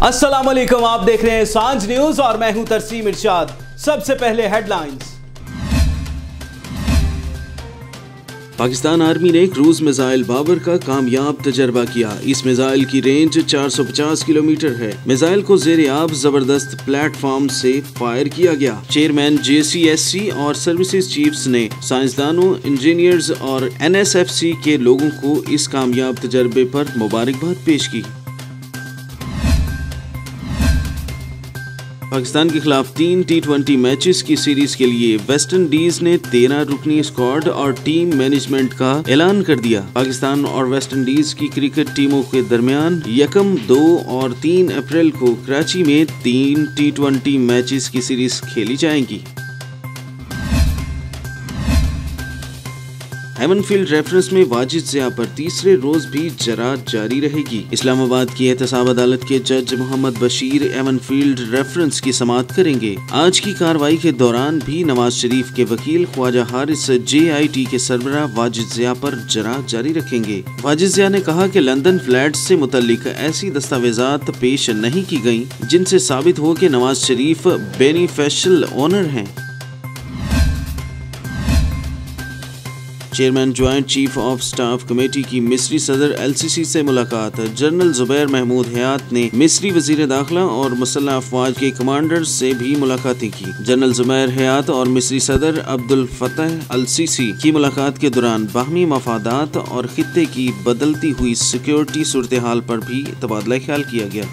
السلام علیکم، آپ دیکھ رہے ہیں سانج نیوز اور میں ہوں ترسیم ارشاد۔ سب سے پہلے ہیڈ لائنز پاکستان آرمی نے کروز میزائل بابر کا کامیاب تجربہ کیا۔ اس میزائل کی رینج چار سو پچاس کلومیٹر ہے۔ میزائل کو زیر آب زبردست پلیٹ فارم سے فائر کیا گیا۔ چیئرمین جے سی ایس سی اور سروسز چیفز نے سائنسدانوں، انجینئرز اور این ایس ایف سی کے لوگوں کو اس کامیاب تجربے پر مبارکباد پیش کی۔ پاکستان کے خلاف تین ٹی ٹوینٹی میچز کی سیریز کے لیے ویسٹ انڈیز نے تیرہ رکنی اسکواڈ اور ٹیم مینجمنٹ کا اعلان کر دیا۔ پاکستان اور ویسٹ انڈیز کی کرکٹ ٹیموں کے درمیان یکم دو اور تین اپریل کو کراچی میں تین ٹی ٹوینٹی میچز کی سیریز کھیلی جائیں گی۔ ہیمن فیلڈ ریفرنس میں واجد ضیاء پر تیسرے روز بھی جرات جاری رہے گی۔ اسلام آباد کی احتساب عدالت کے جج Muhammad Bashir Avenfield reference کی سماعت کریں گے۔ آج کی کاروائی کے دوران بھی نواز شریف کے وکیل خواجہ حارث جے آئی ٹی کے سربراہ واجد ضیاء پر جرات جاری رکھیں گے۔ واجد ضیاء نے کہا کہ لندن فلیٹ سے متعلق ایسی دستاویزات پیش نہیں کی گئیں جن سے ثابت ہو کہ نواز شریف بینیفیشل اونر ہیں۔ Chairman joint chief of staff committee کی مصری صدر ایل سی سی سے ملاقات۔ جنرل زبیر محمود حیات نے مصری وزیر داخلہ اور مسلح افواج کے کمانڈر سے بھی ملاقاتیں کی۔ جنرل زبیر حیات اور مصری صدر عبد الفتح السیسی کی ملاقات کے دوران باہمی مفادات اور خطے کی بدلتی ہوئی سیکیورٹی صورتحال پر بھی تبادلہ خیال کیا گیا۔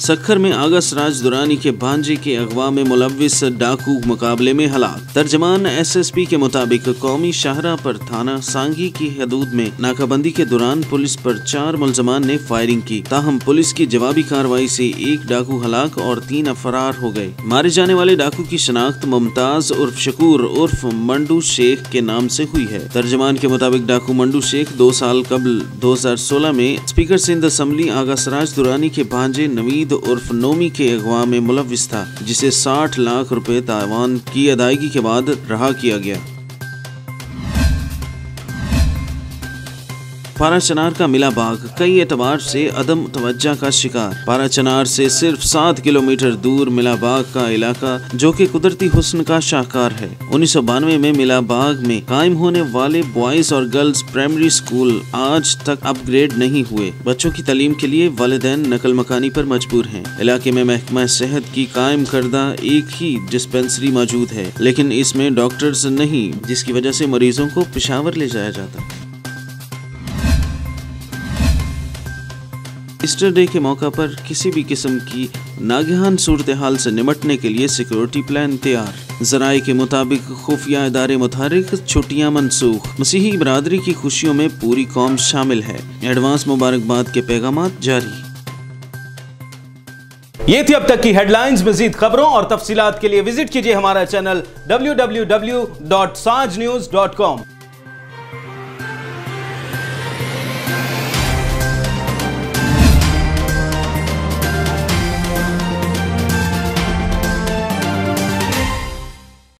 سکھر میں آگا سراج دورانی کے بانجے کے اغوا میں ملوث ڈاکو مقابلے میں ہلاک۔ ترجمان ایس ایس پی کے مطابق قومی شاہراہ پر تھانہ سانگی کی حدود میں ناکہ بندی کے دوران پولیس پر چار ملزمان نے فائرنگ کی۔ تاہم پولیس کی جوابی کاروائی سے ایک ڈاکو ہلاک اور تین افرار ہو گئے۔ مارے جانے والے ڈاکو کی شناخت ممتاز عرف شکور عرف منڈو شیخ کے نام سے ہوئی ہے۔ ترجمان کے مطابق ڈاکو منڈو شیخ دو سال قبل دو ہزار سولہ میں اسپیکر سندھ اسمبلی آگا سراج دورانی کے بانجے نوید عرف نومی کے اغوا میں ملوث تھا، جسے ساٹھ لاکھ روپے تائیوان کی ادائیگی کے بعد رہا کیا گیا۔ پارا چنار کا ملا باغ کئی اعتبار سے عدم توجہ کا شکار۔ پارا چنار سے صرف سات کلومیٹر دور ملا باغ کا علاقہ جو کہ قدرتی حسن کا شاہکار ہے۔ انیس سو بانوے میں ملا باغ میں قائم ہونے والے بوائز اور گرلز پرائمری سکول آج تک اپ گریڈ نہیں ہوئے۔ بچوں کی تعلیم کے لیے والدین نقل مکانی پر مجبور ہیں۔ علاقے میں محکمہ صحت کی قائم کردہ ایک ہی ڈسپینسری موجود ہے، لیکن اس میں ڈاکٹرز نہیں، جس کی وجہ سے مریضوں کو پشاور لے جایا جاتا۔ ہے ایسٹر ڈے کے موقع پر کسی بھی قسم کی ناگہان صورتحال سے نمٹنے کے لیے سیکورٹی پلان تیار۔ ذرائع کے مطابق خفیہ ادارے متحرک، چھٹیاں منسوخ۔ مسیحی برادری کی خوشیوں میں پوری قوم شامل ہے۔ ایڈوانس مبارکباد کے پیغامات جاری۔ یہ تھی اب تک کی ہیڈ لائنز مزید خبروں اور تفصیلات کے لیے وزٹ کیجیے ہمارا چینل www.sanjnews.com